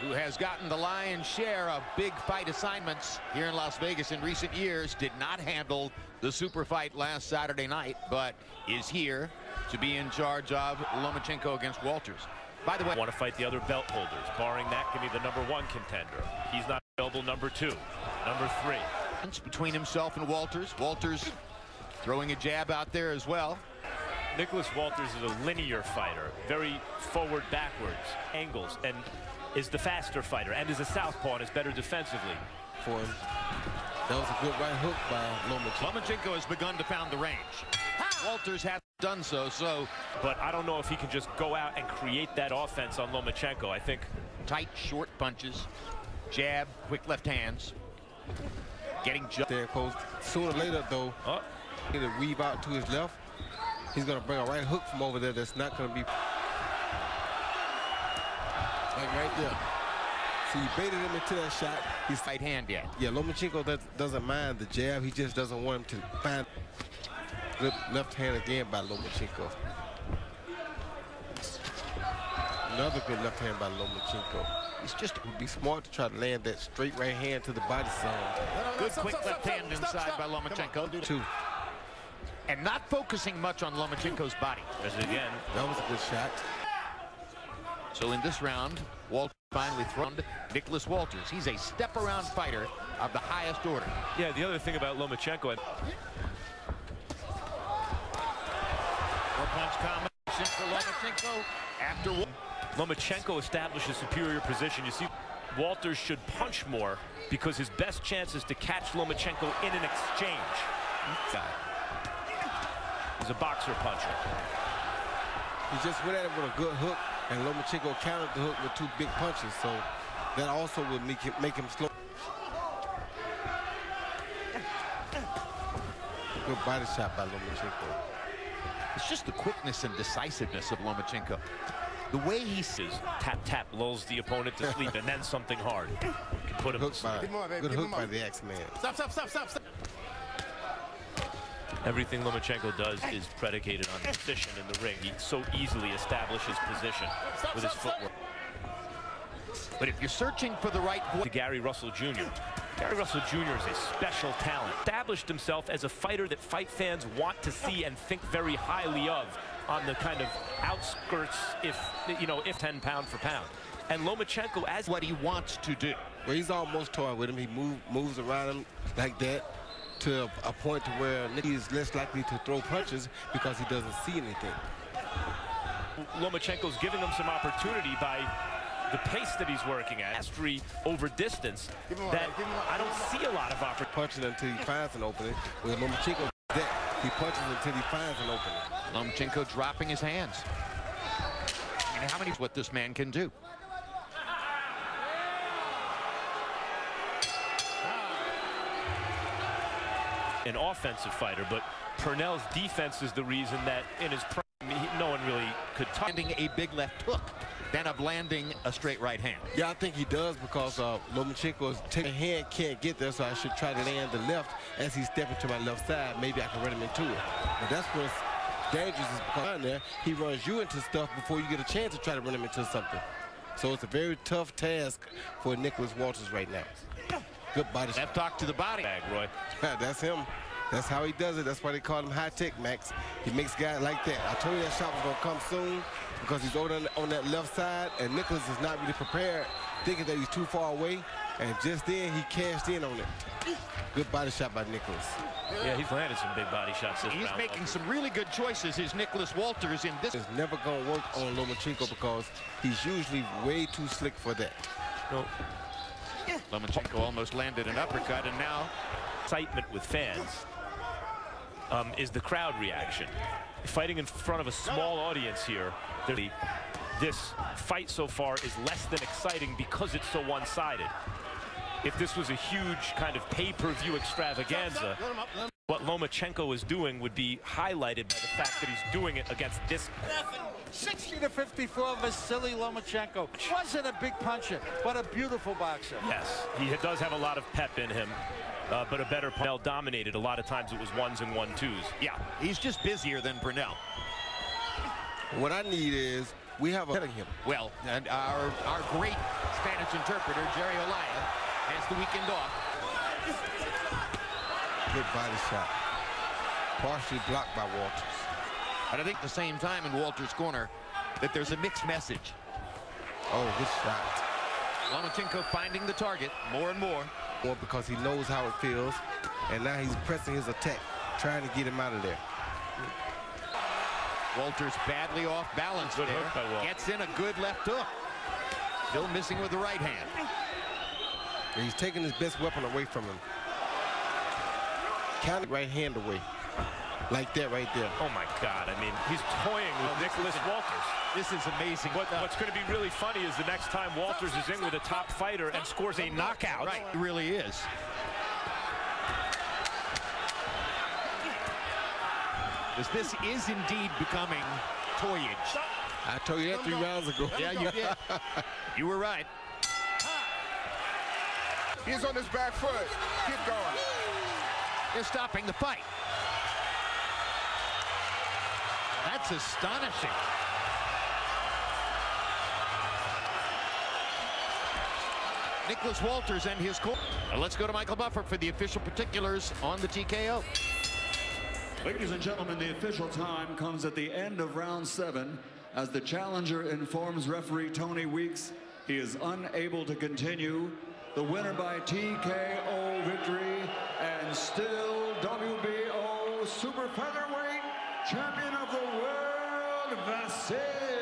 who has gotten the lion's share of big fight assignments here in Las Vegas in recent years, did not handle the super fight last Saturday night, but is here to be in charge of Lomachenko against Walters. By the way, want to fight the other belt holders. Barring that, give me the number one contender. He's not available number two, number three. Between himself and Walters. Walters throwing a jab out there as well. Nicholas Walters is a linear fighter, very forward, backwards, angles, and is the faster fighter, and is a southpaw and is better defensively. For him. That was a good right hook by Lomachenko. Lomachenko has begun to pound the range. Walters has done so, so. But I don't know if he can just go out and create that offense on Lomachenko. I think tight, short punches, jab, quick left hands. Getting jumped. there close. Sooner or later, though, oh. he's going to weave out to his left. He's going to bring a right hook from over there that's not going to be like right there. So you baited him into that shot. He's right hand yet. Yeah, Lomachenko does, doesn't mind the jab. He just doesn't want him to find good left hand again by Lomachenko. Another good left hand by Lomachenko. It's just would be smart to try to land that straight right hand to the body zone. Good quick left hand inside by Lomachenko. Two. And not focusing much on Lomachenko's body. As again. That was a good shot. So in this round, Walter finally thrown Nicholas Walters. He's a step-around fighter of the highest order. Yeah, the other thing about Lomachenko... Four-punch combination for Lomachenko after... Lomachenko establishes superior position. You see, Walters should punch more because his best chance is to catch Lomachenko in an exchange. He's a boxer puncher. He just went at it with a good hook and Lomachenko countered the hook with two big punches, so that also would make him, make him slow. Good body shot by Lomachenko. It's just the quickness and decisiveness of Lomachenko. The way he says tap tap lulls the opponent to sleep and then something hard. can Put him hook by, good hook by the Axe Man. Stop, stop, stop, stop, stop. Everything Lomachenko does is predicated on position in the ring. He so easily establishes position with his footwork. But if you're searching for the right to Gary Russell Jr. Gary Russell Jr. is a special talent. Established himself as a fighter that fight fans want to see and think very highly of on the kind of outskirts, if, you know, if 10 pound for pound. And Lomachenko, as what he wants to do. Well, he's almost toying with him. He move, moves around him like that to a, a point where Nicky is less likely to throw punches because he doesn't see anything. Lomachenko's giving him some opportunity by the pace that he's working at, mastery over distance, that I don't see a lot of opportunity. Punching until he finds an opening. With Lomachenko, that he punches until he finds an opening. Lomachenko dropping his hands. I mean, how many what this man can do? An offensive fighter, but Pernell's defense is the reason that in his prime, he, no one really could touch. Landing a big left hook than of landing a straight right hand. Yeah, I think he does because uh, Lomachenko's taking hand can't get there, so I should try to land the left as he's stepping to my left side. Maybe I can run him into it. But that's what's dangerous is because there, he runs you into stuff before you get a chance to try to run him into something. So it's a very tough task for Nicholas Walters right now. Good body Left talk to the body. Bag, Roy. That's him. That's how he does it. That's why they call him high tech, Max. He makes guys like that. I told you that shot was going to come soon because he's over on that left side, and Nicholas is not really prepared, thinking that he's too far away. And just then, he cashed in on it. Good body shot by Nicholas. Yeah, he's landed some big body shots this He's round. making some really good choices, is Nicholas Walters in this. It's never going to work on Lomachenko because he's usually way too slick for that. Lomachenko almost landed an uppercut, and now... Excitement with fans um, is the crowd reaction. Fighting in front of a small audience here, this fight so far is less than exciting because it's so one-sided. If this was a huge kind of pay-per-view extravaganza, what Lomachenko is doing would be highlighted by the fact that he's doing it against this 60 to 54, Vasily Lomachenko. Wasn't a big puncher, but a beautiful boxer. Yes, he does have a lot of pep in him. Uh, but a better Pernell dominated. A lot of times it was ones and one twos. Yeah, he's just busier than Brunel. What I need is we have a him. Well, and our our great Spanish interpreter, Jerry Olaya, has the weekend off. Good body shot. Partially blocked by Walters. But I think at the same time in Walters' corner that there's a mixed message. Oh, good shot. Lomachenko finding the target more and more. More because he knows how it feels, and now he's pressing his attack, trying to get him out of there. Walters badly off balance Good there. hook by Walters. Gets in a good left hook. Still missing with the right hand. And he's taking his best weapon away from him. Counter right hand away. Like that right there. Oh my God! I mean, he's toying with Nicholas Walters. This is amazing. What, uh, what's going to be really funny is the next time Walters is in with a top fighter and scores a knockout. Right, it really is. Because this is indeed becoming toyage. I told you that three rounds ago. Yeah, you did. you were right. He's on his back foot. Keep going. They're stopping the fight. That's astonishing. Nicholas Walters and his corner. Let's go to Michael Buffer for the official particulars on the TKO. Ladies and gentlemen, the official time comes at the end of round seven as the challenger informs referee Tony Weeks he is unable to continue. The winner by TKO victory and still WBO super featherweight champion of the world, Vasil